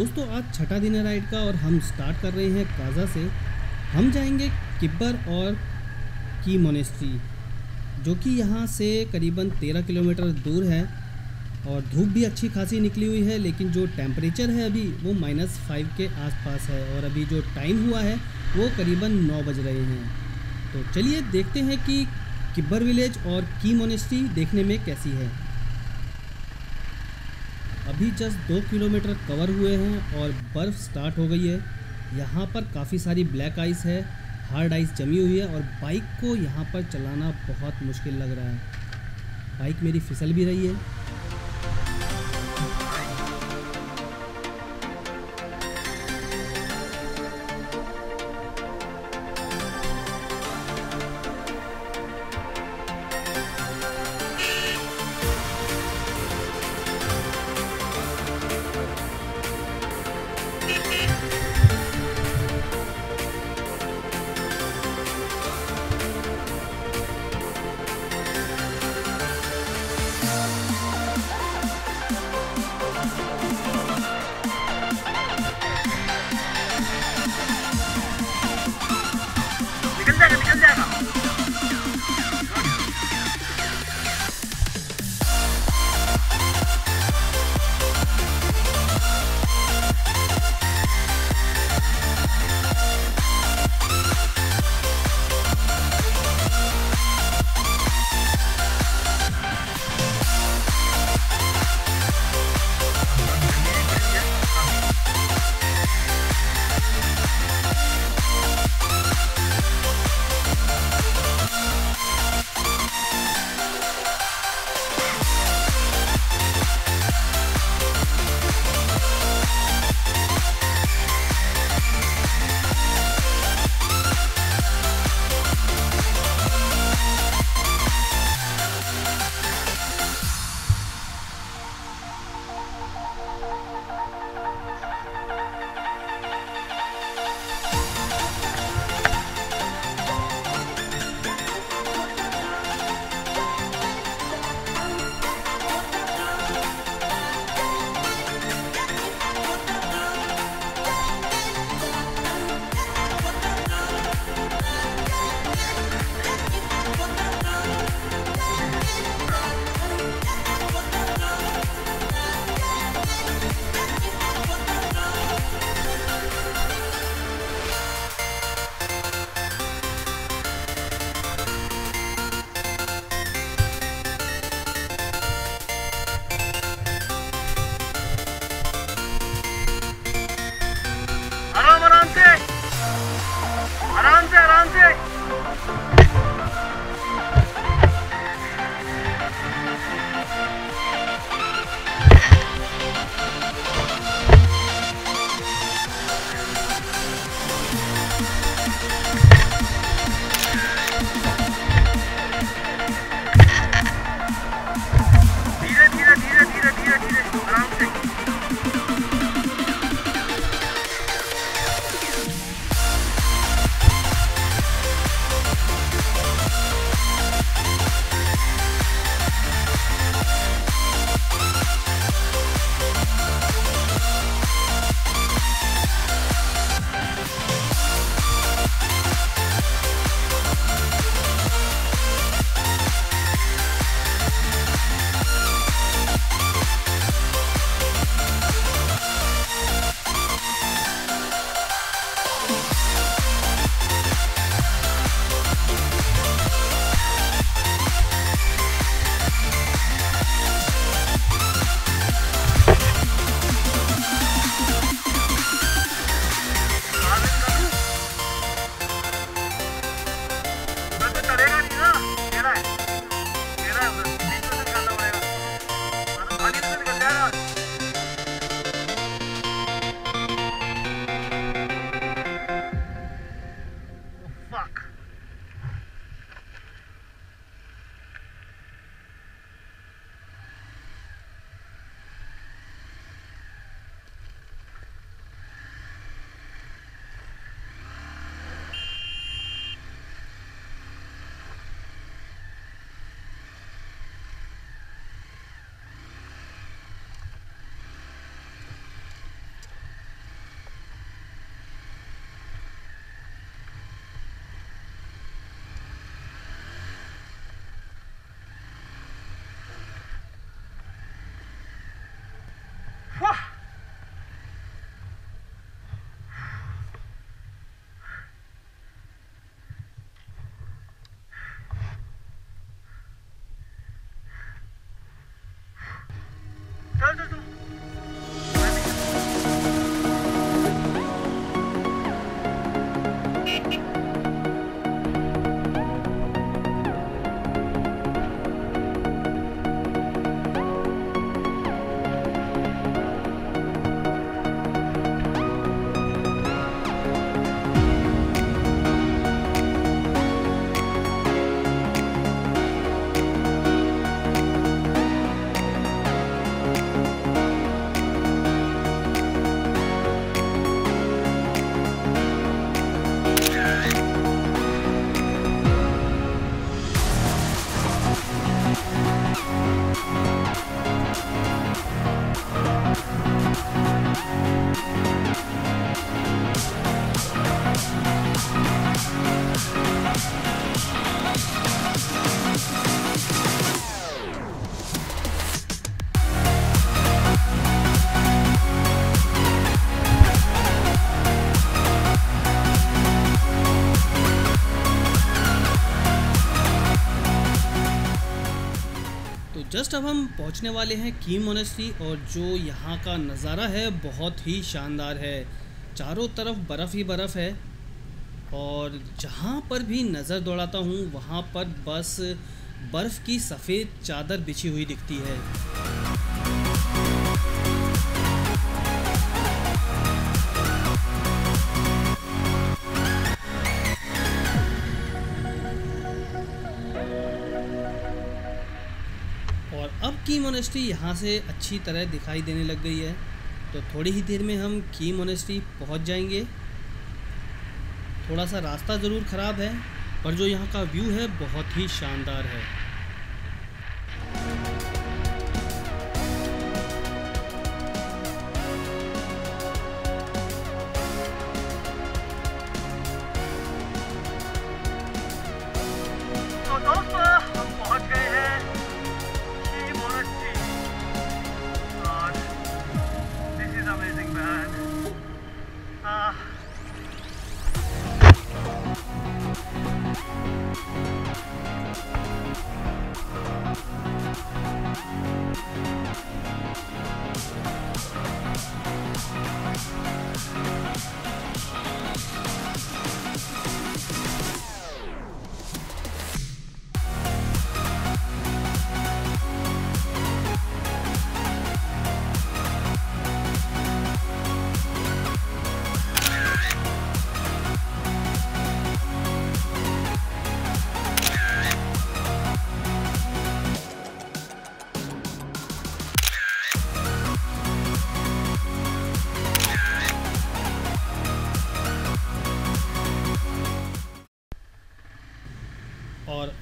दोस्तों, आज छठा दिन है राइड का और हम स्टार्ट कर रहे हैं काजा से। हम जाएँगे किब्बर और की मोनेस्ट्री जो कि यहाँ से करीबन तेरह किलोमीटर दूर है और धूप भी अच्छी खासी निकली हुई है, लेकिन जो टेम्परेचर है अभी वो माइनस फाइव के आसपास है और अभी जो टाइम हुआ है वो करीबन नौ बज रहे हैं। तो चलिए देखते हैं कि किब्बर विलेज और की मोनेस्ट्री देखने में कैसी है। अभी जस्ट दो किलोमीटर कवर हुए हैं और बर्फ़ स्टार्ट हो गई है। यहाँ पर काफ़ी सारी ब्लैक आइस है हार्ड आइस जमी हुई है और बाइक को यहाँ पर चलाना बहुत मुश्किल लग रहा है। बाइक मेरी फिसल भी रही है। जाएगा निकल जस्ट अब हम पहुँचने वाले हैं की मोनेस्ट्री और जो यहाँ का नज़ारा है, बहुत ही शानदार है। चारों तरफ़ बर्फ़ ही बर्फ़ है और जहाँ पर भी नज़र दौड़ाता हूँ, वहाँ पर बस बर्फ़ की सफ़ेद चादर बिछी हुई दिखती है। की मोनेस्ट्री यहाँ से अच्छी तरह दिखाई देने लग गई है। तो थोड़ी ही देर में हम की मोनेस्ट्री पहुँच जाएँगे। थोड़ा सा रास्ता ज़रूर ख़राब है, पर जो यहाँ का व्यू है, बहुत ही शानदार है।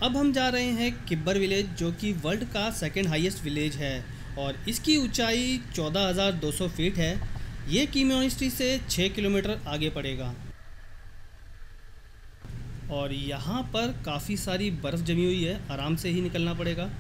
अब हम जा रहे हैं किब्बर विलेज जो कि वर्ल्ड का सेकेंड हाइस्ट विलेज है। और इसकी ऊंचाई 14,200 फीट है। ये कीमोनिस्ट्री से 6 किलोमीटर आगे पड़ेगा। और यहाँ पर काफ़ी सारी बर्फ़ जमी हुई है। आराम से ही निकलना पड़ेगा।